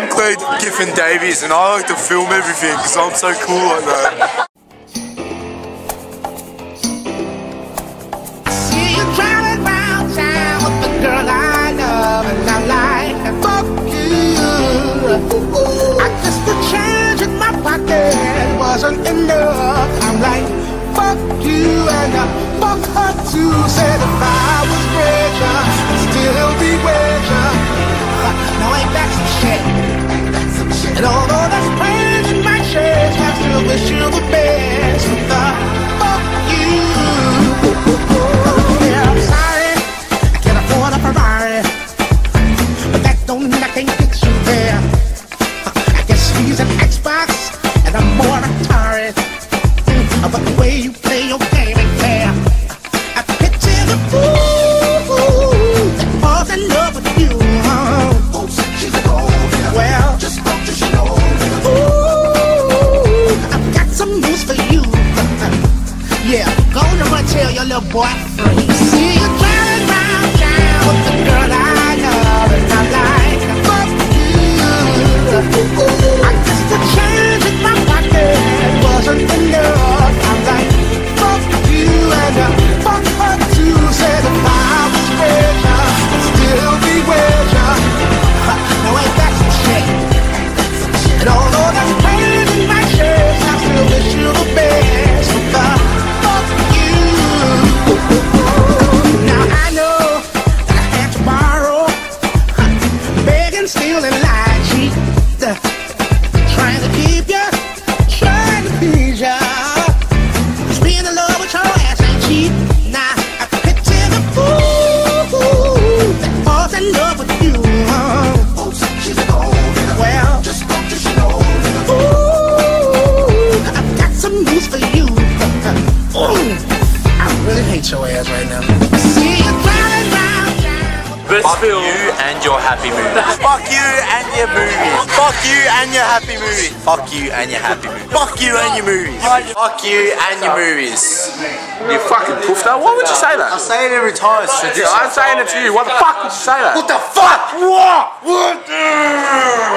made Giffen Davies and I like to film everything because I'm so cool like that. Enough. I'm like, fuck you and I fuck her too. Said you there. I guess he's an Xbox, and I'm more Atari. Mm, But the way you play your game ain't fair. I picture the fool that falls in love with you. Well, just Ooh, I've got some news for you. Yeah, go on and tell your little boy free. See you stealing, lie, cheat, uh, trying to keep you, town. Fuck film. you and your happy movies. Fuck you and your movies. Fuck you and your happy movies. Fuck you and your happy movies. Fuck you and your movies. Fuck you and your movies. You fucking poofed Why would you say that? I that? say it every time. It's tradition. I'm saying it to you. Why the fuck would you say that? What the fuck? What? What? And although